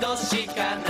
度しかない